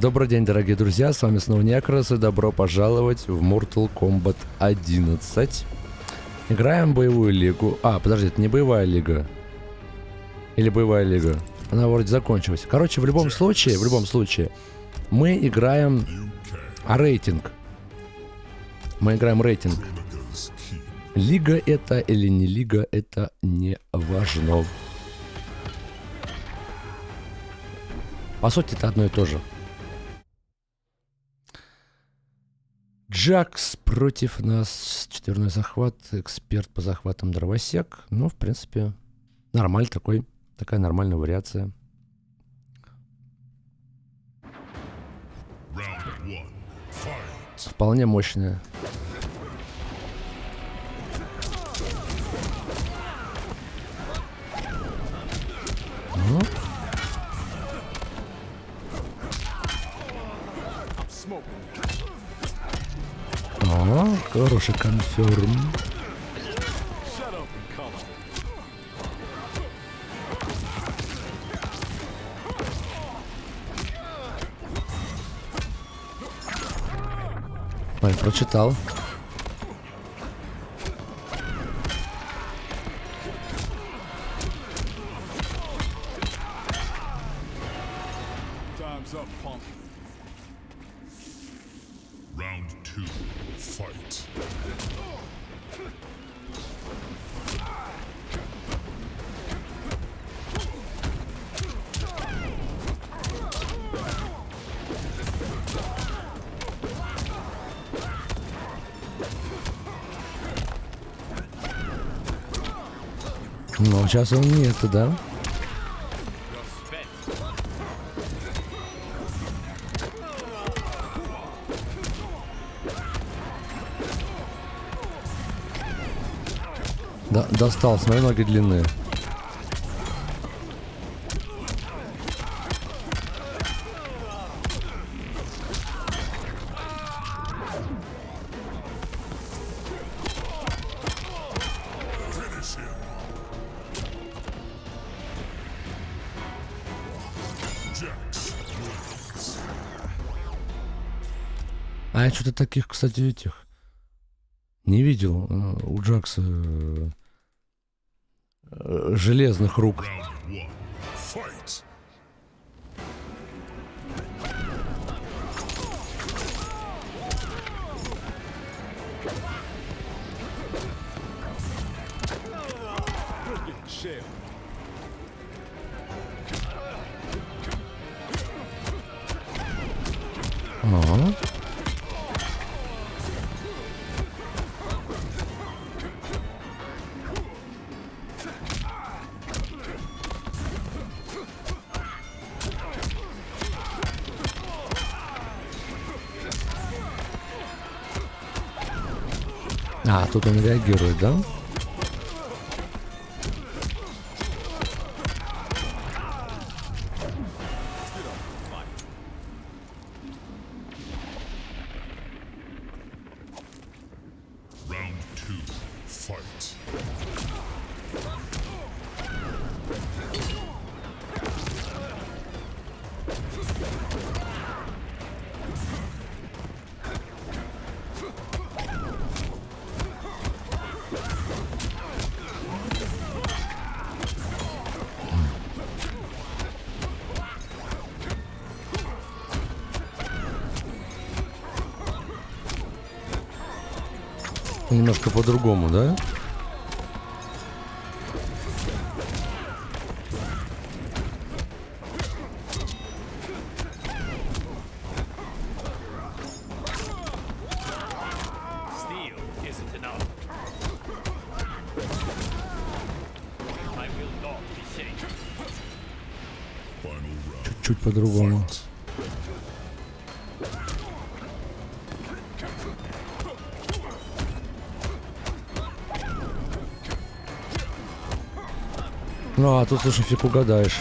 Добрый день, дорогие друзья, с вами снова Некрос, и добро пожаловать в Mortal Kombat 11. Играем боевую лигу. А, подожди, это не боевая лига. Или боевая лига. Она вроде закончилась. Короче, в любом случае, в любом случае, мы играем рейтинг. Мы играем рейтинг. Лига это или не лига, это не важно. По сути, это одно и то же. Джакс против нас. Четверной захват. Эксперт по захватам дровосек. Ну, в принципе, нормально такой. Такая нормальная вариация. Вполне мощная. Ну, хороший конферм. Ой, прочитал. Ну, сейчас он не это, да? Да, достал, смотри, ноги длинные. Что-то таких, кстати, этих не видел э, у Джакса э, э, железных рук. А, тут он реагирует, да? Round Немножко по-другому, да? Steel isn't а тут, слушай, фиг угадаешь.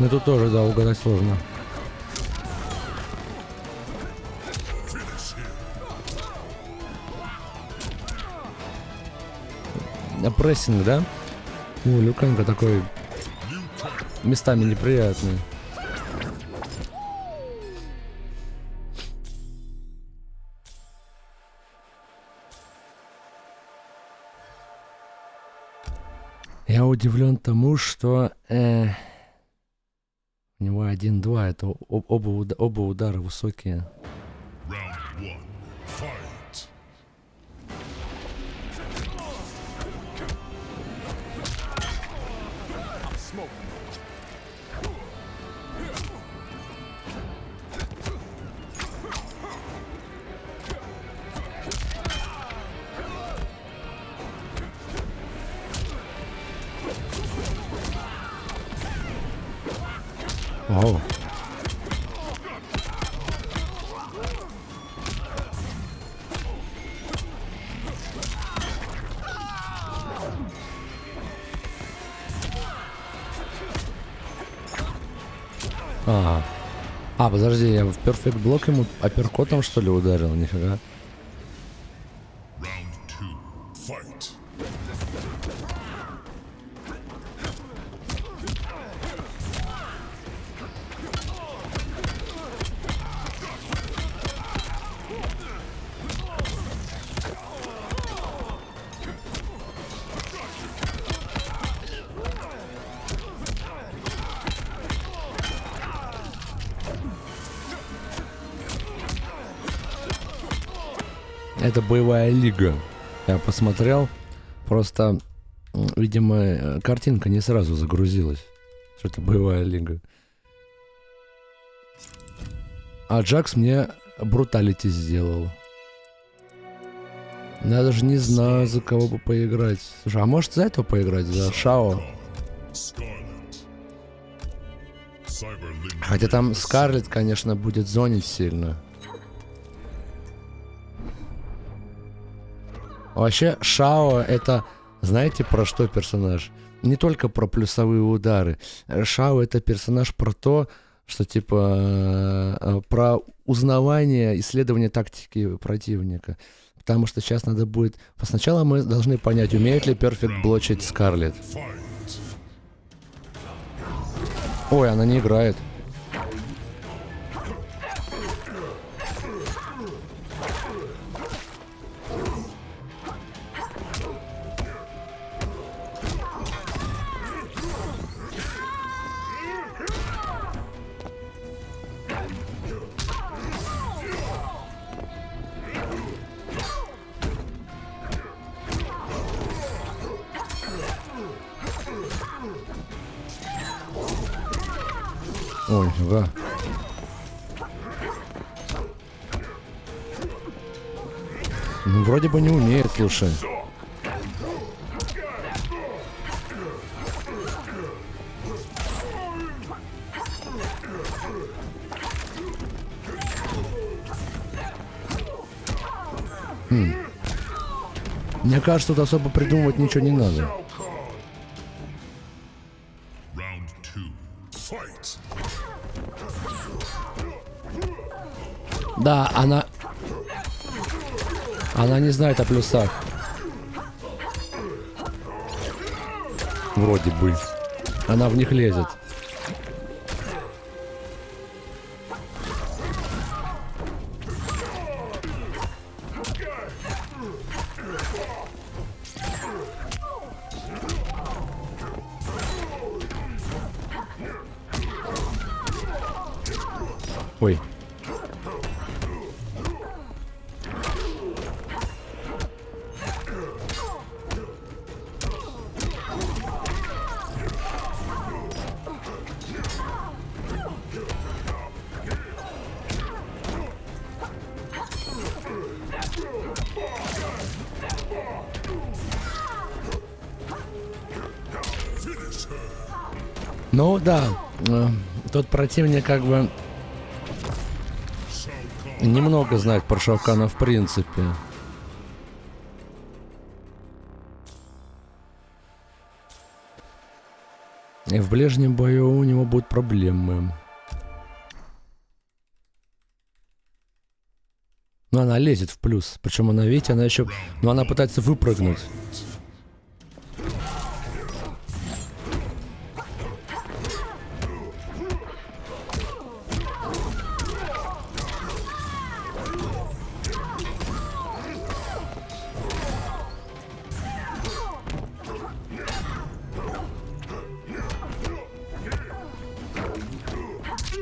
Ну тут тоже, да, угадать сложно. А прессинг, да? О, Люкенко такой местами неприятный. Я удивлен тому, что э, у него 1-2, это об- оба, оба удара высокие. Round one. Подожди, я в перфект блок ему апперкотом что ли ударил? Нифига. Это боевая лига. Я посмотрел. Просто, видимо, картинка не сразу загрузилась. Что это боевая лига. А Джакс мне бруталити сделал. Я даже не знаю, за кого бы поиграть. Слушай, а может за этого поиграть? За Шао? Хотя там Скарлет, конечно, будет зонить сильно. Вообще, Шао это, знаете, про что персонаж? Не только про плюсовые удары. Шао это персонаж про то, что типа э, про узнавание, исследование тактики противника. Потому что сейчас надо будет... Сначала мы должны понять, умеет ли перфект блочить Скарлет. Ой, она не играет. Ой, нифига. Ну, вроде бы не умеет, слушай. Хм. Мне кажется, тут особо придумывать ничего не надо. Да, она... Она не знает о плюсах. Вроде бы. Она в них лезет. Ну да, э, тот противник как бы немного знает про Шаукана в принципе. И в ближнем бою у него будут проблемы. Но она лезет в плюс. Причем она, видите, она еще... Но она пытается выпрыгнуть.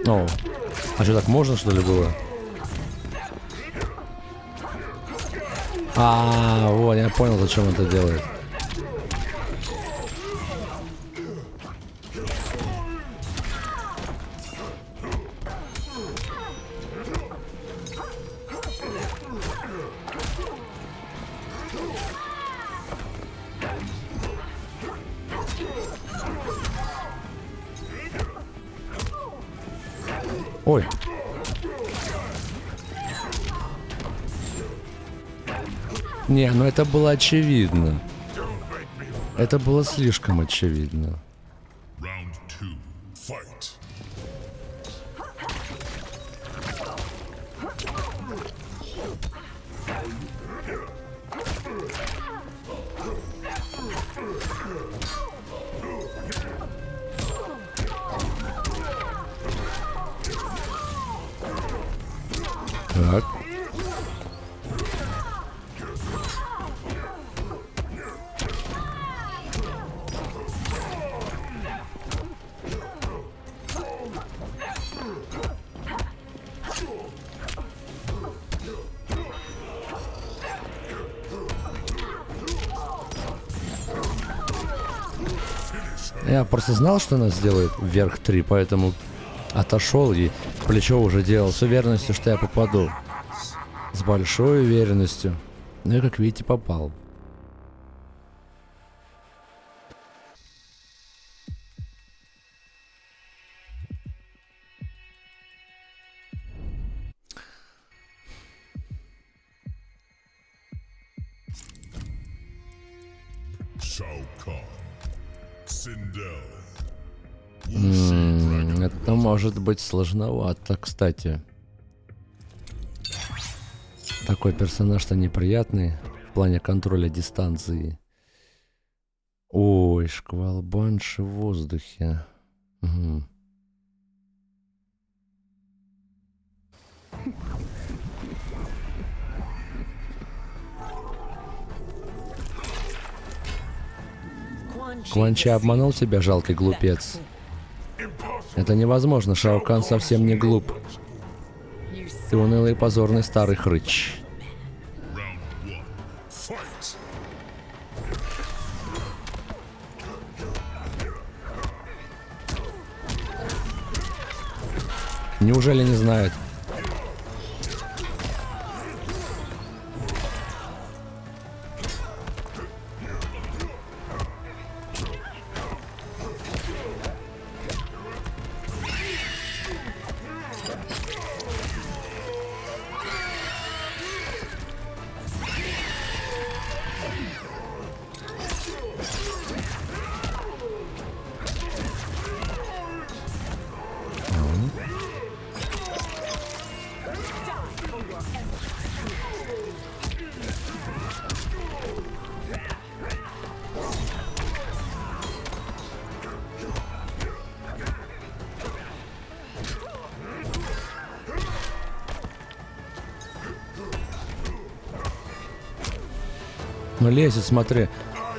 О, а что, так можно, что ли, было? А, вот, я понял, зачем это делает. Ой. Не, ну это было очевидно. Это было слишком очевидно. Я просто знал, что она сделает вверх 3, поэтому отошел и плечо уже делал с уверенностью, что я попаду. С большой уверенностью. Ну и как видите, попал. Shao Kahn. Это может быть сложновато, кстати. Такой персонаж-то неприятный в плане контроля дистанции. Ой, шквал банши в воздухе. Мгм. Кванчи обманул тебя, жалкий глупец. Это невозможно, Шаукан совсем не глуп. Ты унылый и позорный старый хрыч. Неужели не знает? Ну лезет, смотри.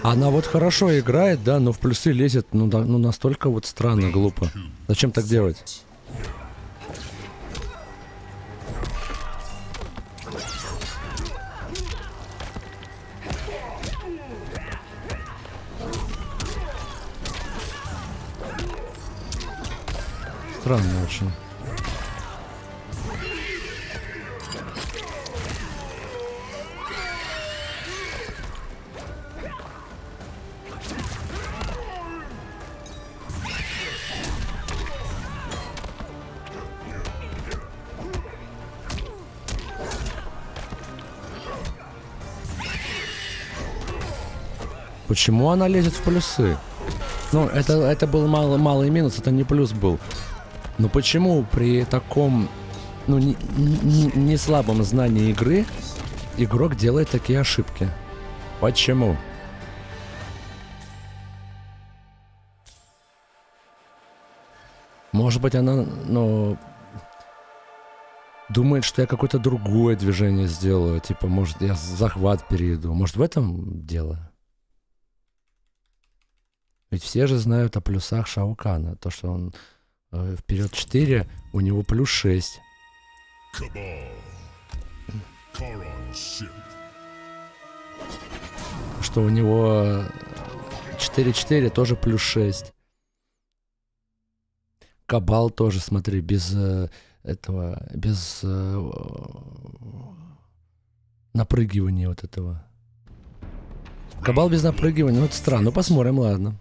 Она вот хорошо играет, да, но в плюсы лезет, ну, да, ну настолько вот странно, глупо. Зачем так делать? Странно очень. Почему она лезет в плюсы? Ну, это, это был мало, малый минус, это не плюс был. Но почему при таком, ну, не, не, не слабом знании игры игрок делает такие ошибки? Почему? Может быть, она, ну, думает, что я какое-то другое движение сделаю. Типа, может, я захват перейду. Может, в этом дело? Ведь все же знают о плюсах Шаукана. То, что он э, вперед 4, у него плюс 6. Cabal. Charon ship. Что у него 4-4 тоже плюс 6. Кабал тоже, смотри, без э, этого, без э, напрыгивания вот этого. Кабал без напрыгивания, ну это странно. Ну посмотрим, ладно.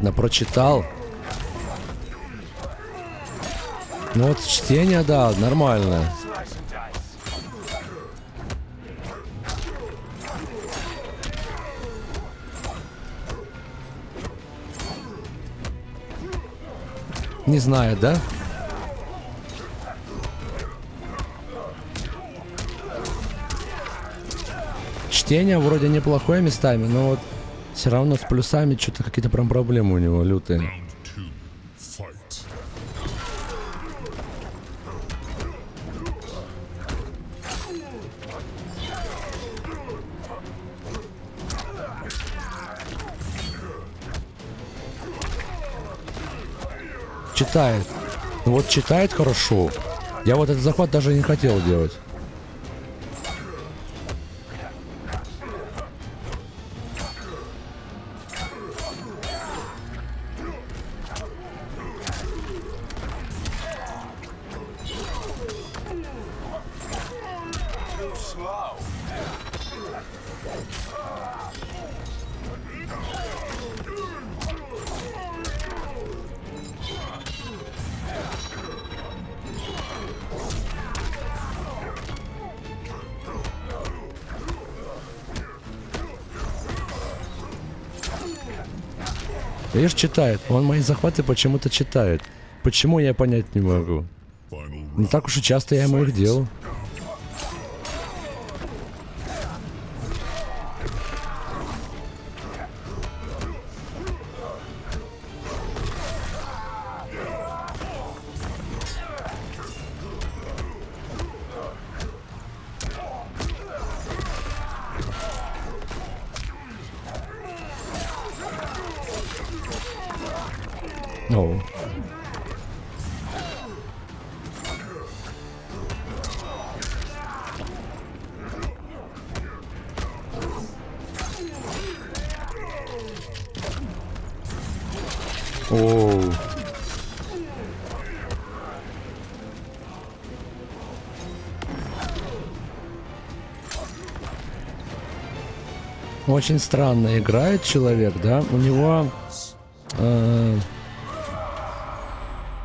Ладно, прочитал. Ну вот чтение, да, нормально. Не знаю, да? Чтение вроде неплохое местами, но вот все равно с плюсами что-то какие-то прям проблемы у него лютые. Читает. Ну вот читает хорошо. Я вот этот захват даже не хотел делать. Читает. Он мои захваты почему-то читает. Почему я понять не могу. Не так уж и часто я ему их делал. Оу. Очень странно играет человек, да? У него... э,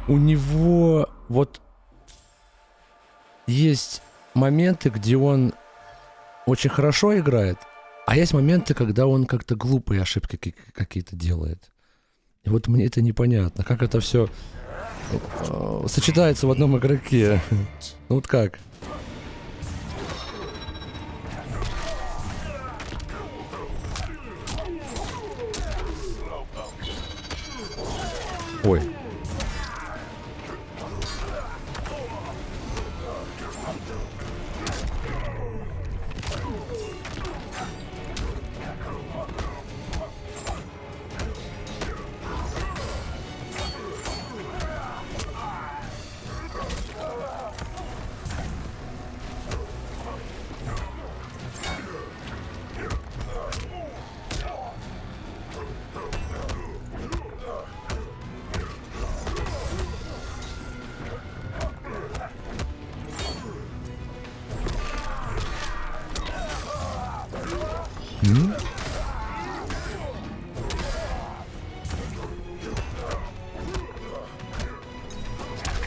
у него вот есть моменты, где он очень хорошо играет, а есть моменты, когда он как-то глупые ошибки ки- какие-то делает. И вот мне это непонятно, как это все сочетается в одном игроке. Ну вот как? Ой.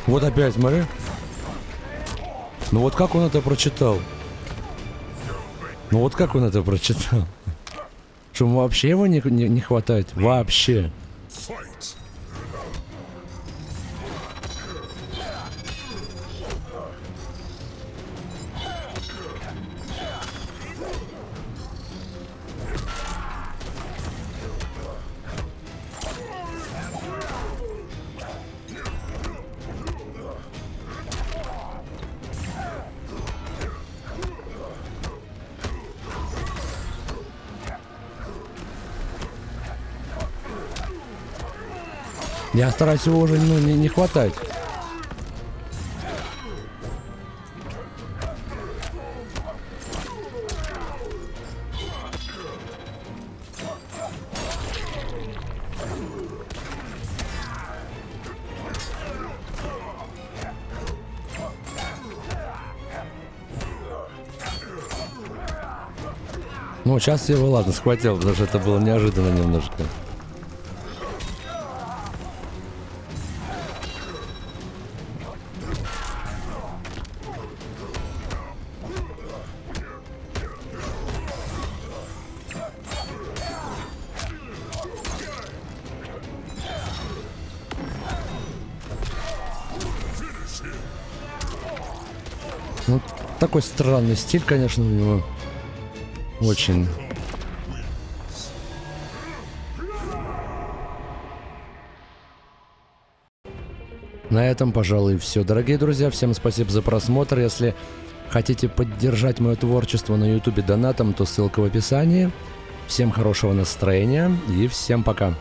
Вот опять, смотри. Ну вот как он это прочитал? Ну вот как он это прочитал? Что вообще его не, не, не хватает? Вообще. Я стараюсь его уже ну, не, не хватать. Ну, сейчас я его, ладно, схватил, потому что это было неожиданно немножко. Такой странный стиль, конечно, у него. Очень. На этом, пожалуй, все. Дорогие друзья, всем спасибо за просмотр. Если хотите поддержать мое творчество на ютубе донатом, то ссылка в описании. Всем хорошего настроения и всем пока.